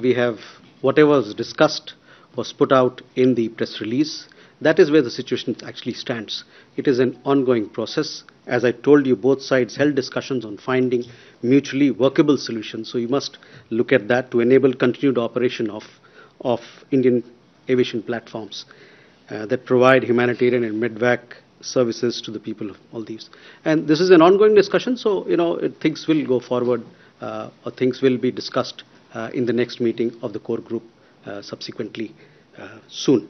we have whatever was discussed was put out in the press release. That is where the situation actually stands. It is an ongoing process. As I told you, both sides held discussions on finding mutually workable solutions. So you must look at that to enable continued operation of, of Indian aviation platforms uh, that provide humanitarian and medevac services to the people of Maldives. And this is an ongoing discussion, so you know it, things will go forward uh, or things will be discussed in the next meeting of the core group uh, subsequently uh, soon.